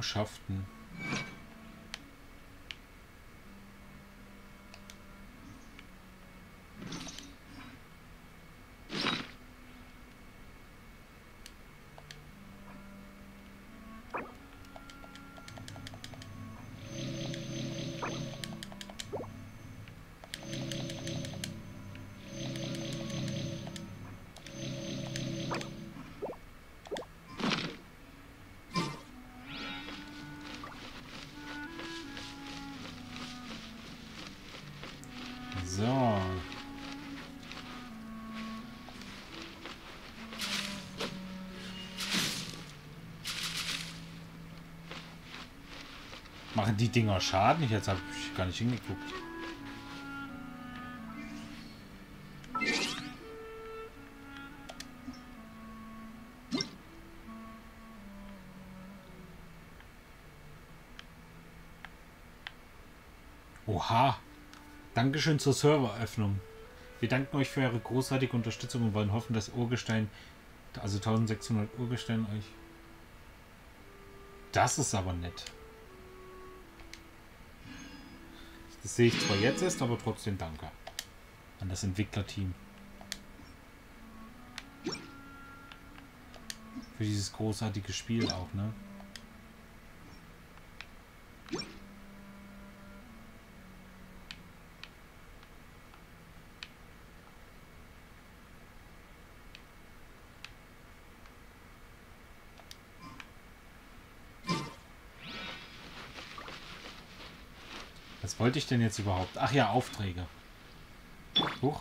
Errungenschaften. Machen die Dinger Schaden? Ich jetzt habe ich gar nicht hingeguckt. Oha. Dankeschön zur Serveröffnung. Wir danken euch für eure großartige Unterstützung und wollen hoffen, dass Urgestein, also 1600 Urgestein euch... Das ist aber nett. Das sehe ich zwar jetzt erst, aber trotzdem danke an das Entwicklerteam. Für dieses großartige Spiel auch, ne? Wollte ich denn jetzt überhaupt? Ach ja, Aufträge. Huch.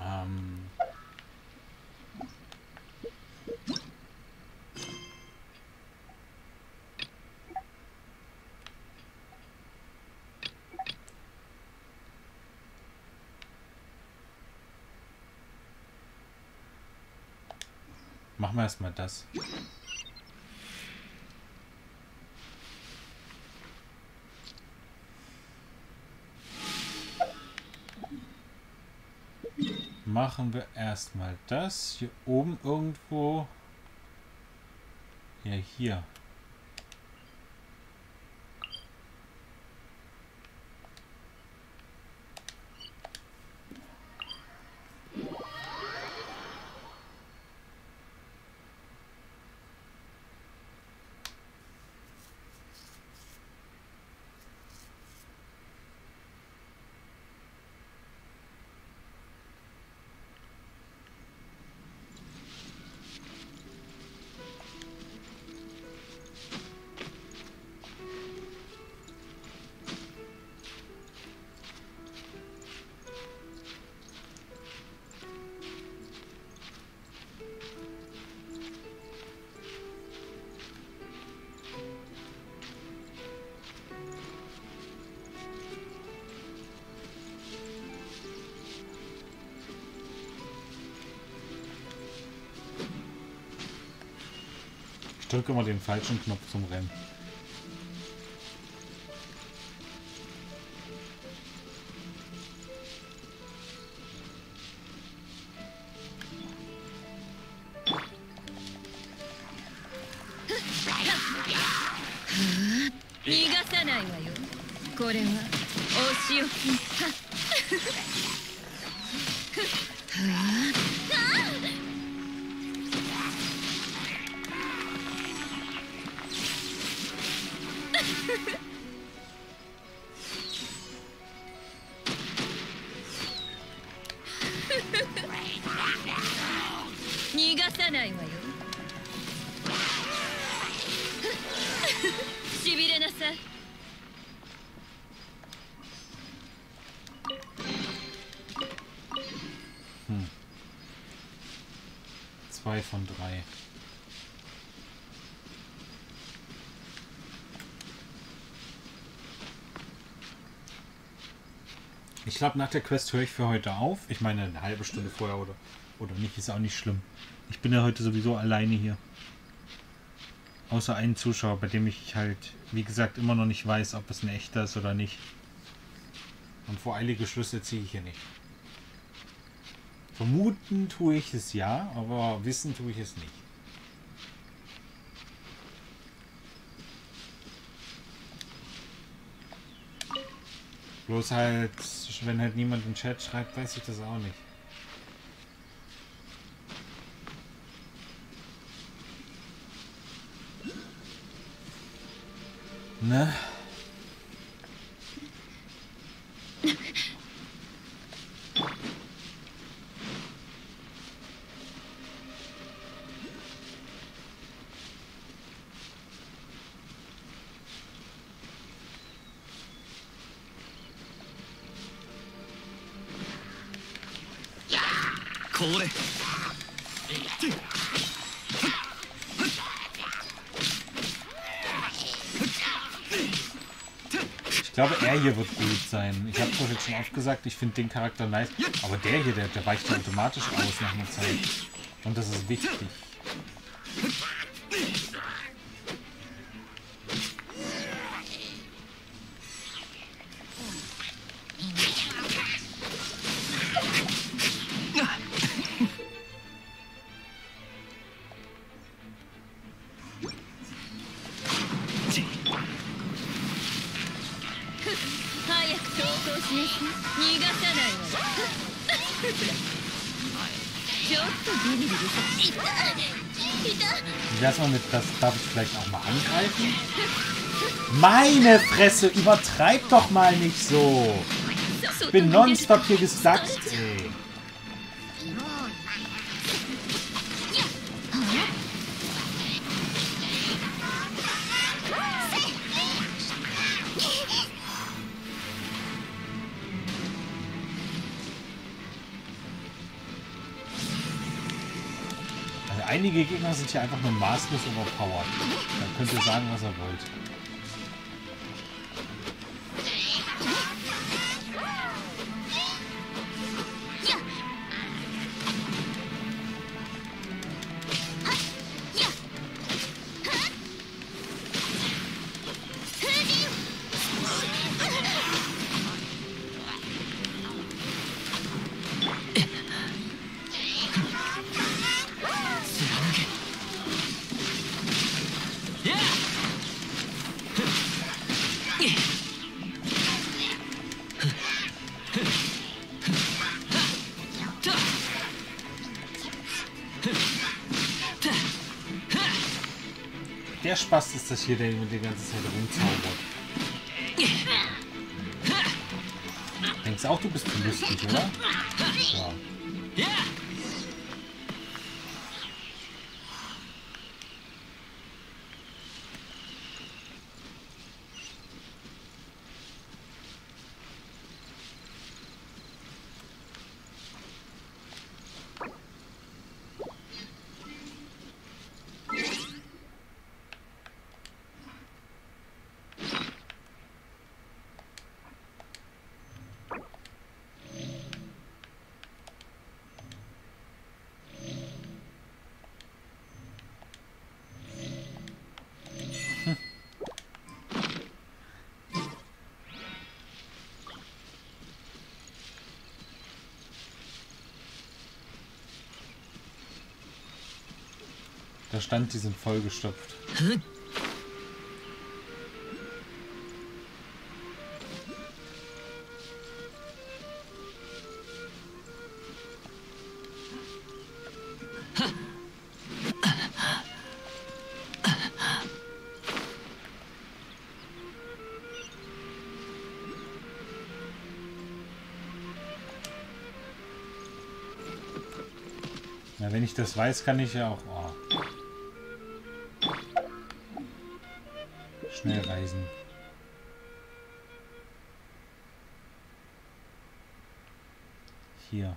Ähm. Machen wir erstmal das. Machen wir erstmal das. Hier oben irgendwo. Ja, hier. Drücke immer den falschen Knopf zum Rennen. さないわよ。Ich glaube, nach der Quest höre ich für heute auf. Ich meine, eine halbe Stunde vorher oder, oder nicht, ist auch nicht schlimm. Ich bin ja heute sowieso alleine hier. Außer einen Zuschauer, bei dem ich halt, wie gesagt, immer noch nicht weiß, ob es ein echter ist oder nicht. Und voreilige Schlüsse ziehe ich hier nicht. Vermuten tue ich es ja, aber wissen tue ich es nicht. Bloß halt, wenn halt niemand im Chat schreibt, weiß ich das auch nicht. Ne? Ich glaube, er hier wird gut sein. Ich habe es schon oft gesagt, ich finde den Charakter nice. Aber der hier, der, der weicht automatisch aus nach einer Zeit. Und das ist wichtig. Darf ich vielleicht auch mal angreifen? Meine Fresse, übertreib doch mal nicht so. Ich bin nonstop hier gesackt, ey. Einige Gegner sind hier einfach nur maßlos overpowered. Dann könnt ihr sagen, was ihr wollt. Der Spaß ist das hier, der mit die ganze Zeit rumzaubert. Denkst auch, du bist lustig, oder? Ja. Da stand, die sind vollgestopft. Na, wenn ich das weiß, kann ich ja auch... schnell reisen. Hier.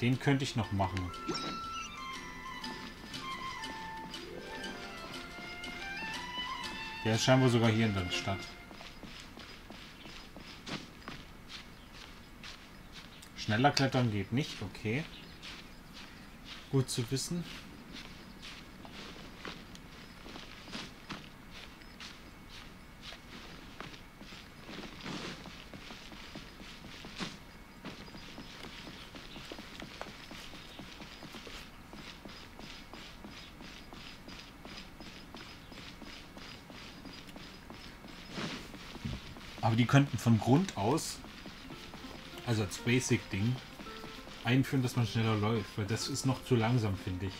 Den könnte ich noch machen. Der ist scheinbar sogar hier in der Stadt. Schneller klettern geht nicht, okay. Gut zu wissen. Aber die könnten von Grund aus, also als Basic-Ding, einführen, dass man schneller läuft. Weil das ist noch zu langsam, finde ich.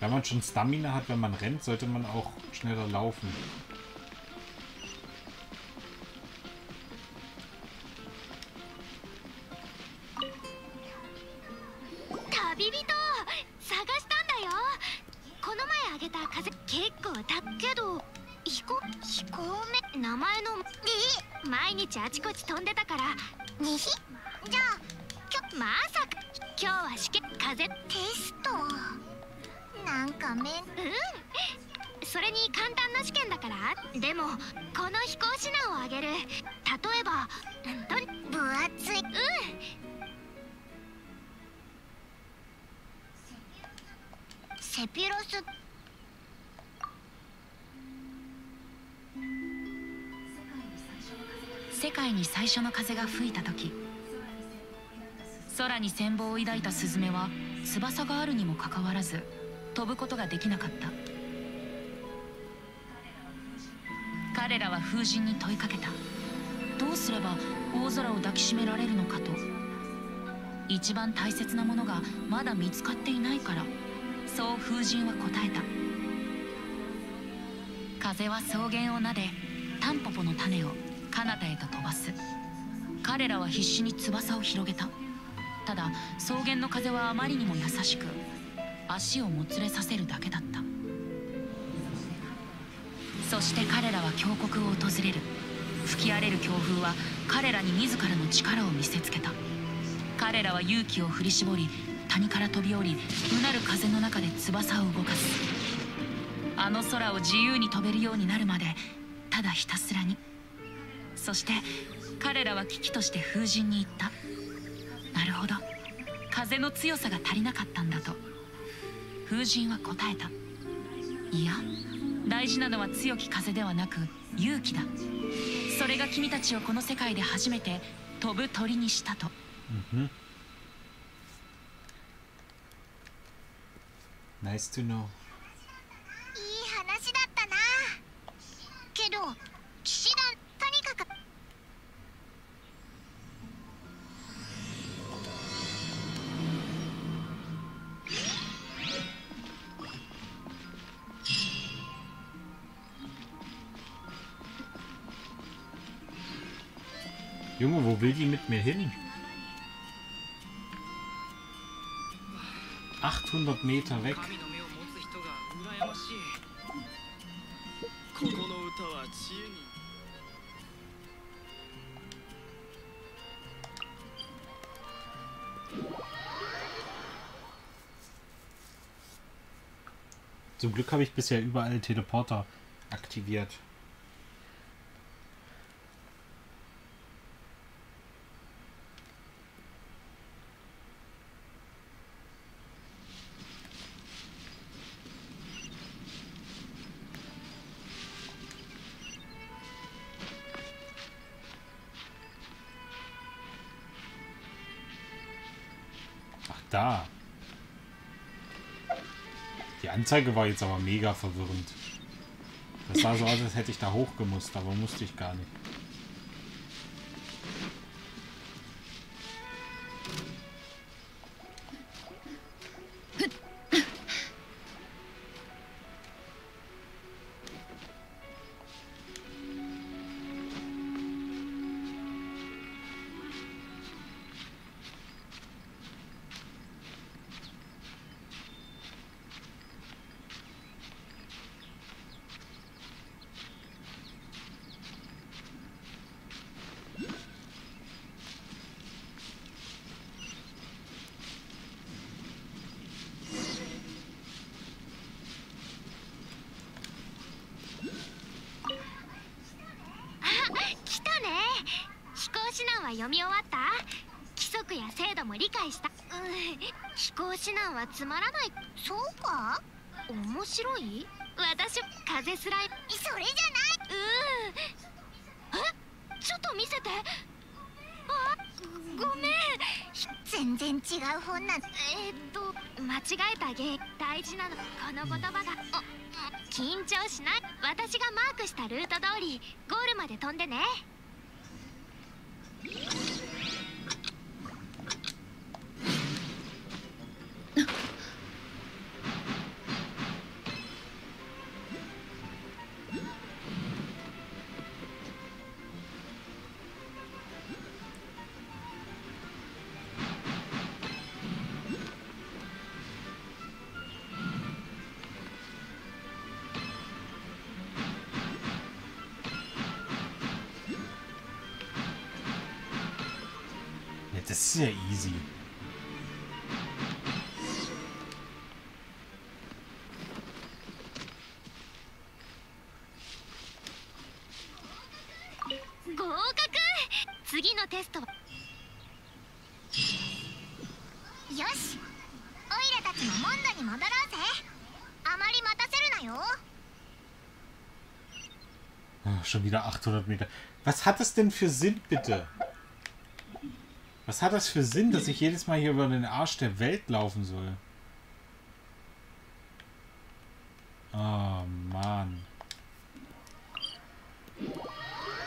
Wenn man schon Stamina hat, wenn man rennt, sollte man auch schneller laufen. ダメうん。それに簡単な試験だから。でもこの飛行指南をあげる。例えばと分厚い。うん。セピロス。世界に最初の風が吹いた時空に羨望を抱いたスズメは翼があるにもかかわらず飛ぶことができなかった。彼らは風神に問いかけた。どうすれば大空を抱きしめられるのかと。一番大切なものがまだ見つかっていないから。そう風神は答えた。風は草原をなでタンポポの種を彼方へと飛ばす。彼らは必死に翼を広げた。ただ草原の風はあまりにも優しく足をもつれさせるだけだった。そして彼らは峡谷を訪れる。吹き荒れる強風は彼らに自らの力を見せつけた。彼らは勇気を振り絞り谷から飛び降りうなる風の中で翼を動かす。あの空を自由に飛べるようになるまでただひたすらに。そして彼らは危機として風神に言った。なるほど。風の強さが足りなかったんだと。風神は答えた。いや大事なのは強き風ではなく勇気だ。それが君たちをこの世界で初めて飛ぶ鳥にしたと、うん、Nice to know. Will die mit mir hin? 800 Meter weg. Zum Glück habe ich bisher überall Teleporter aktiviert. Da. Die Anzeige war jetzt aber mega verwirrend. Das sah so aus, als hätte ich da hochgemusst, aber musste ich gar nicht. 読み終わった？規則や制度も理解した？うん飛行指南はつまらない。そうか？面白い？私風スライそれじゃない。うん。え？ちょっと見せて。あ？ごめん。全然違う本なんえー、っと間違えた芸大事なのこの言葉が。あ緊張しない。私がマークしたルート通りゴールまで飛んでね Thank you. 次のテストはよしオイラたちもモンドに戻ろうぜあまり待たせるなよ Ah, schon wieder 800 Meter. Was hat das denn für Sinn, bitte? Was hat das für Sinn, dass ich jedes Mal hier über den Arsch der Welt laufen soll? Oh, Mann.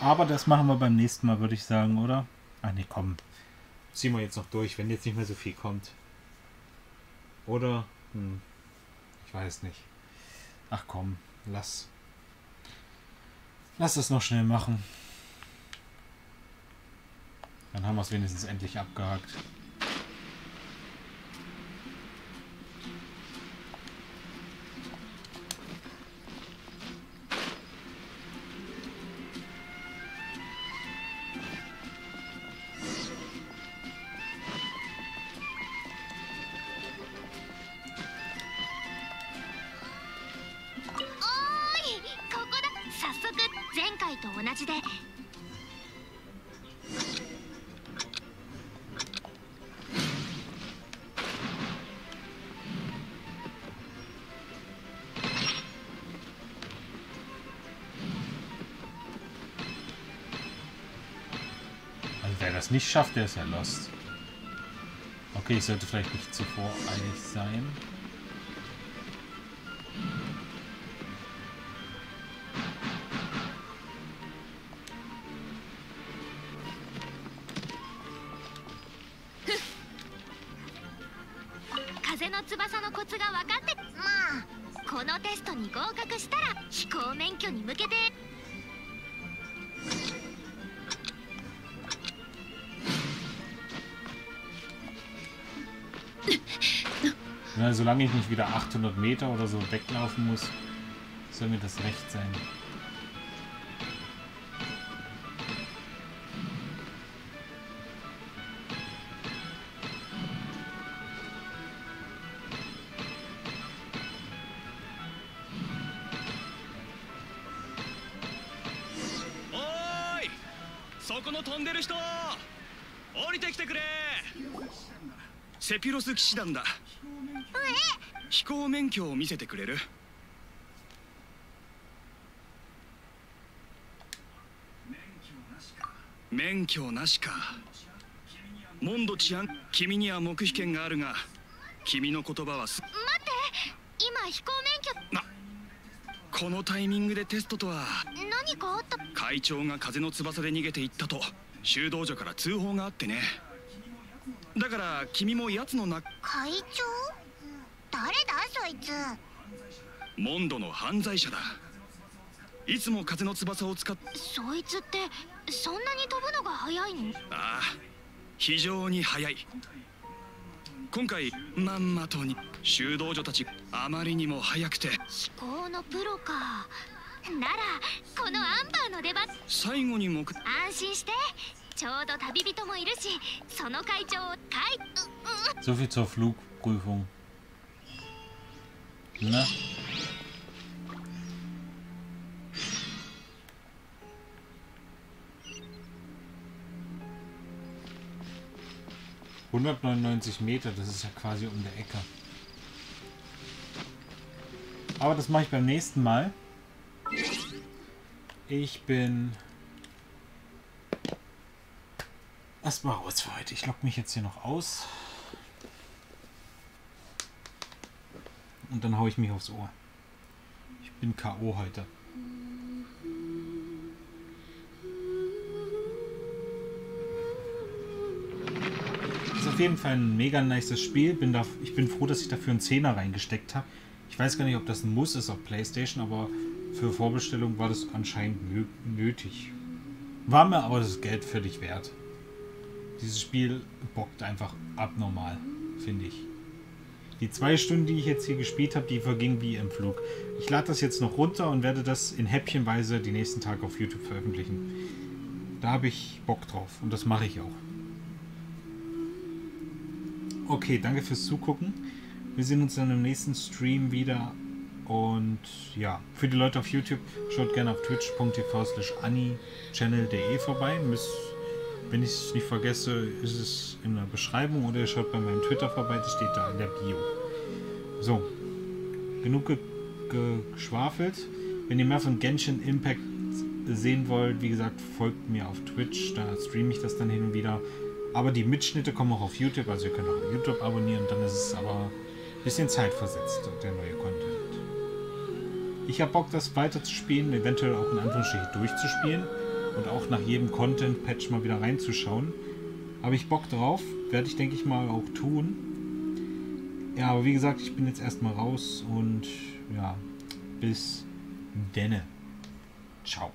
Aber das machen wir beim nächsten Mal, würde ich sagen, oder? Ah, nee, komm. Ziehen wir jetzt noch durch, wenn jetzt nicht mehr so viel kommt. Oder? Hm. Ich weiß nicht. Ach komm, lass. Lass es noch schnell machen. Dann haben wir es wenigstens endlich abgehakt. Das nicht schafft, der ist ja lost. Okay, ich sollte vielleicht nicht zu voreilig sein.「solange ich nicht wieder 800 Meter oder so weglaufen muss, soll mir das recht sein.「おーいそこの飛んでる人降りてきてくれセピロス騎士団だ 飛行免許を見せてくれる？免許なしか。モンド治安君には黙秘権があるが君の言葉はす待って今飛行免許。このタイミングでテストとは何かあった？会長が風の翼で逃げていったと修道女から通報があってね。だから君も奴のな会長？誰だそいつ？モンドの犯罪者だ。いつも風の翼を使っそいつってそんなに飛ぶのが速いの？ああ非常に速い。今回まんまとに修道女たちあまりにも速くて。飛行のプロか。ならこのアンバーの出番。最後に目安心して。ちょうど旅人もいるしその会長を会 So viel zur Flugprüfung. Na? 199 Meter, das ist ja quasi um der Ecke. Aber das mache ich beim nächsten Mal. Ich bin erstmal raus für heute. Ich logge mich jetzt hier noch aus. Und dann haue ich mich aufs Ohr. Ich bin K.O. heute. Ist auf jeden Fall ein mega nices Spiel. Bin da, ich bin froh, dass ich dafür einen Zehner reingesteckt habe. Ich weiß gar nicht, ob das ein Muss ist auf Playstation, aber für Vorbestellung war das anscheinend nötig. War mir aber das Geld völlig wert. Dieses Spiel bockt einfach abnormal, finde ich. Die zwei Stunden, die ich jetzt hier gespielt habe, die vergingen wie im Flug. Ich lade das jetzt noch runter und werde das in Häppchenweise die nächsten Tage auf YouTube veröffentlichen. Da habe ich Bock drauf und das mache ich auch. Okay, danke fürs Zugucken. Wir sehen uns dann im nächsten Stream wieder. Und ja, für die Leute auf YouTube, schaut gerne auf twitch.tv slash anichannel.de vorbei. Wenn ich es nicht vergesse, ist es in der Beschreibung oder ihr schaut bei meinem Twitter vorbei, das steht da in der Bio. So, genug ge geschwafelt. Wenn ihr mehr von Genshin Impact sehen wollt, wie gesagt, folgt mir auf Twitch, da streame ich das dann hin und wieder. Aber die Mitschnitte kommen auch auf YouTube, also ihr könnt auch YouTube abonnieren, dann ist es aber ein bisschen zeitversetzt, der neue Content. Ich habe Bock, das weiter zu spielen, eventuell auch in Anführungsstrichen durchzuspielen und auch nach jedem Content-Patch mal wieder reinzuschauen. Habe ich Bock drauf, werde ich denke ich mal auch tun. Ja, aber wie gesagt, ich bin jetzt erstmal raus und ja, bis denne. Ciao.